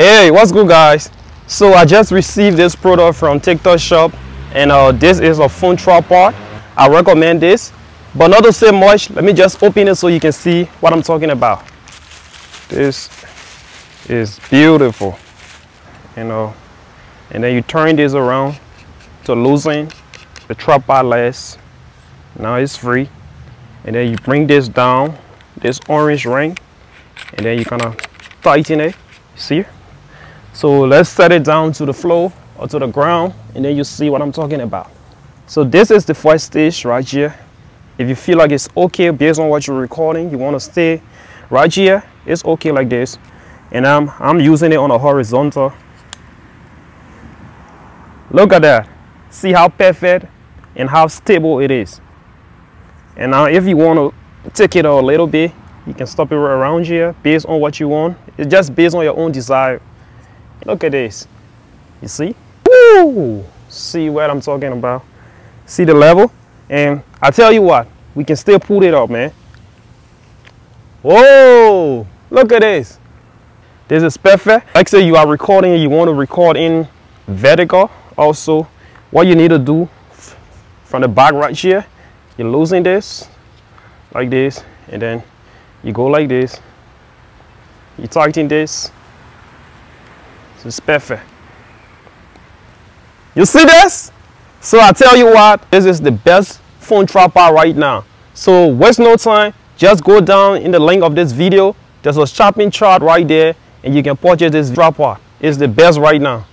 Hey, what's good guys? So I just received this product from TikTok shop and uh, this is a phone tripod. I recommend this, but not to say much, let me just open it so you can see what I'm talking about. This is beautiful, you know, and then you turn this around to loosen the tripod less. Now it's free, and then you bring this down, this orange ring, and then you kind of tighten it, see? So let's set it down to the floor or to the ground and then you see what I'm talking about. So this is the first stage right here. If you feel like it's okay based on what you're recording, you want to stay right here, it's okay like this. And I'm, I'm using it on a horizontal. Look at that. See how perfect and how stable it is. And now if you want to take it a little bit, you can stop it around here based on what you want. It's just based on your own desire. Look at this. You see? Woo! See what I'm talking about? See the level? And I tell you what, we can still pull it up, man. Whoa! Look at this. This is perfect. Like say you are recording and you want to record in vertical also. What you need to do from the back right here, you're losing this like this and then you go like this. You tighten this it's perfect. You see this? So I tell you what, this is the best phone tripod right now. So waste no time, just go down in the link of this video. There's a shopping chart right there and you can purchase this tripod. It's the best right now.